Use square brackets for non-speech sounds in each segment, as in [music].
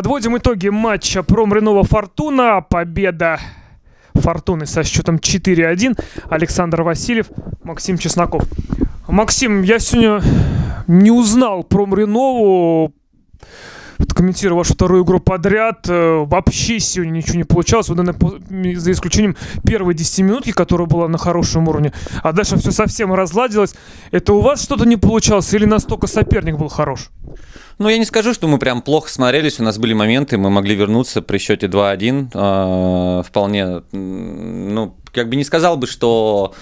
Подводим итоги матча Промренова Фортуна. Победа Фортуны со счетом 4-1. Александр Васильев, Максим Чесноков. Максим, я сегодня не узнал Промренову. Комментирую вашу вторую игру подряд. Э, вообще сегодня ничего не получалось. Вот, наверное, за исключением первой 10 минутки, которая была на хорошем уровне. А дальше все совсем разладилось. Это у вас что-то не получалось или настолько соперник был хорош? Ну, я не скажу, что мы прям плохо смотрелись. У нас были моменты, мы могли вернуться при счете 2-1. Э, а, вполне, ну, как бы не сказал бы, что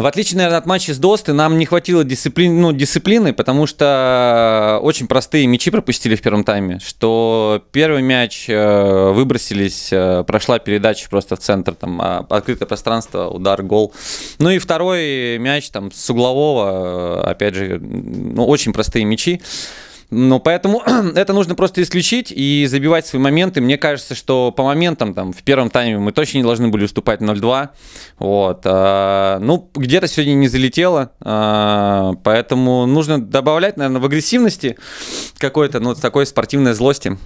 в отличие, наверное, от матча с Досты, нам не хватило дисциплины, ну, дисциплины, потому что очень простые мячи пропустили в первом тайме, что первый мяч э, выбросились, э, прошла передача просто в центр, там, а, открытое пространство, удар, гол. Ну и второй мяч там с углового, э, опять же, ну, очень простые мячи. Ну, поэтому [clears throat] это нужно просто исключить и забивать свои моменты. Мне кажется, что по моментам там в первом тайме мы точно не должны были уступать 0-2. Вот. А, ну, где-то сегодня не залетело, а, поэтому нужно добавлять, наверное, в агрессивности какой-то, ну, такой спортивной злости.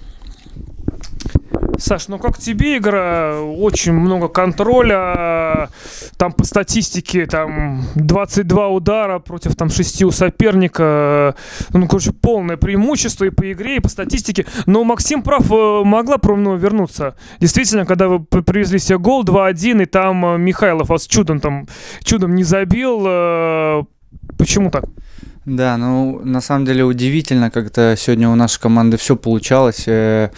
Саш, ну как тебе игра? Очень много контроля. Там по статистике там 22 удара против там 6 у соперника. Ну, короче, полное преимущество и по игре, и по статистике. Но Максим прав, э, могла Промнова вернуться. Действительно, когда вы привезли себе гол 2-1, и там э, Михайлов вас чудом там чудом не забил. Э, почему так? Да, ну на самом деле удивительно, как-то сегодня у нашей команды все получалось. Э,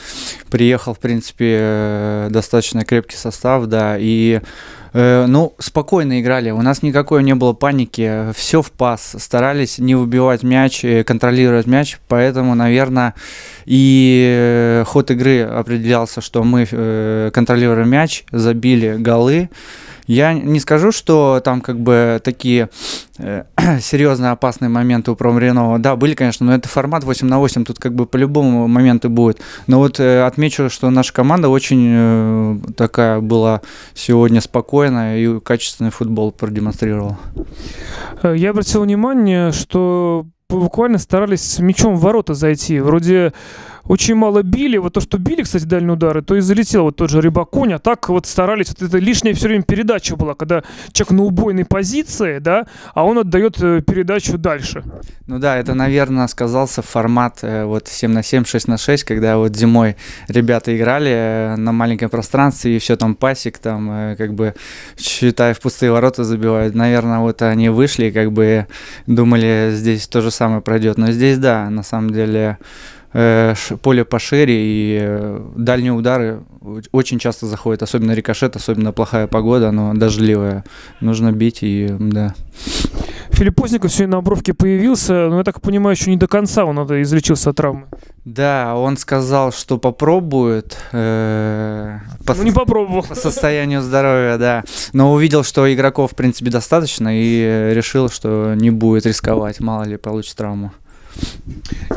приехал, в принципе, э, достаточно крепкий состав, да, и э, ну, спокойно играли, у нас никакой не было паники, все в пас, старались не выбивать мяч, контролировать мяч, поэтому, наверное, и ход игры определялся, что мы контролируем мяч, забили голы, я не скажу, что там как бы такие э, [clears throat] серьезные опасные моменты у Промренова. Да, были, конечно, но это формат 8 на 8, тут как бы по-любому моменту будет. Но вот э, отмечу, что наша команда очень э, такая была сегодня спокойная и качественный футбол продемонстрировала. Э, я обратил внимание, что буквально старались мячом в ворота зайти. Вроде очень мало били. Вот то, что били, кстати, дальние удары, то и залетел вот тот же Рыбаконь. А так вот старались, вот это лишняя все время передача была, когда человек на убойной позиции, да, а он отдает э, передачу дальше. Ну да, это, наверное, сказался формат э, вот 7 на 7, 6 на 6, когда вот зимой ребята играли э, на маленьком пространстве, и все там пасик, там как бы, считая в пустые ворота забивают. Наверное, вот они вышли как бы думали, здесь то же самое пройдет. Но здесь, да, на самом деле поле пошире и э, дальние удары очень часто заходят, особенно рикошет, особенно плохая погода, но дождливая. Нужно бить и да. Филипп Постников сегодня на обровке появился, но я так понимаю, еще не до конца он надо излечился от травмы. Да, он сказал, что попробует. Э, по, ну, не попробовал. По состоянию здоровья, да. Но увидел, что игроков, в принципе, достаточно и решил, что не будет рисковать, мало ли получит травму.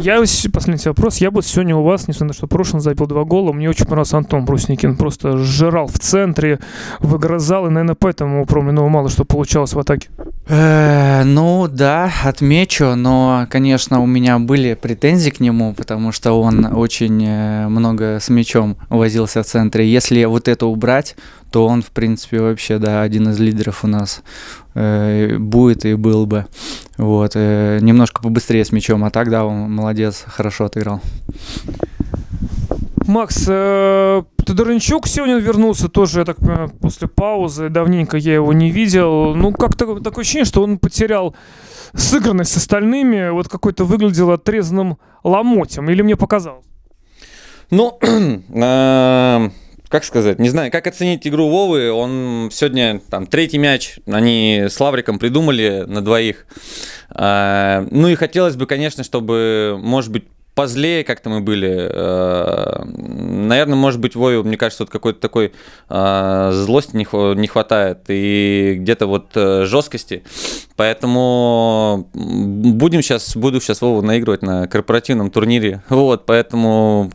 Я последний вопрос. Я вот сегодня у вас, несмотря на то, что прошлый забил два гола, мне очень понравился Антон Брусникин. Просто жрал в центре, выгрызал, и, наверное, поэтому у Промленова мало что получалось в атаке. Э, ну да, отмечу, но, конечно, у меня были претензии к нему, потому что он очень э, много с мячом возился в центре. Если вот это убрать, то он, в принципе, вообще, да, один из лидеров у нас э, будет и был бы. Вот, э, немножко побыстрее с мячом, а так, да, он молодец, хорошо отыграл. Макс, э, Тодоренчук сегодня вернулся тоже, я так понимаю, после паузы. Давненько я его не видел. Ну, как-то такое ощущение, что он потерял сыгранность с остальными. Вот какой-то выглядел отрезанным ломотем. Или мне показалось? Ну, [clears throat] э, как сказать, не знаю, как оценить игру Вовы. Он сегодня там третий мяч они с Лавриком придумали на двоих. Э, ну и хотелось бы, конечно, чтобы, может быть, позлее как-то мы были. Э, наверное, может быть, Вою, мне кажется, вот какой-то такой э, злости не хватает и где-то вот э, жесткости. Поэтому будем сейчас, буду сейчас Вову наигрывать на корпоративном турнире. Вот, поэтому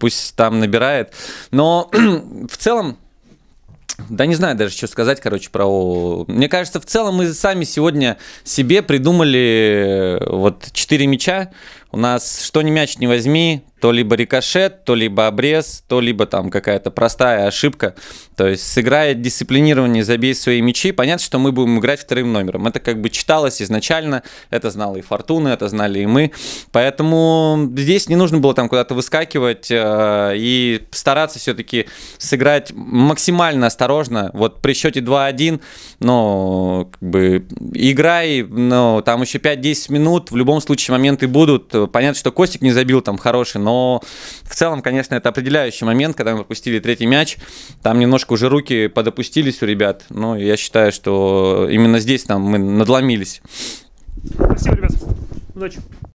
пусть там набирает. Но [clears throat] в целом да не знаю даже, что сказать, короче, про... Мне кажется, в целом мы сами сегодня себе придумали вот 4 мяча. У нас что ни мяч не возьми, то либо рикошет, то либо обрез, то либо там какая-то простая ошибка. То есть сыграя дисциплинирование, забей свои мячи, понятно, что мы будем играть вторым номером. Это как бы читалось изначально, это знала и Фортуна, это знали и мы. Поэтому здесь не нужно было там куда-то выскакивать э, и стараться все-таки сыграть максимально осторожно. Вот при счете 2-1, но как бы играй, но там еще 5-10 минут, в любом случае моменты будут. Понятно, что Костик не забил там хороший, но в целом, конечно, это определяющий момент, когда мы пропустили третий мяч. Там немножко уже руки подопустились у ребят. Но я считаю, что именно здесь там мы надломились. Спасибо, ребят. Удачи.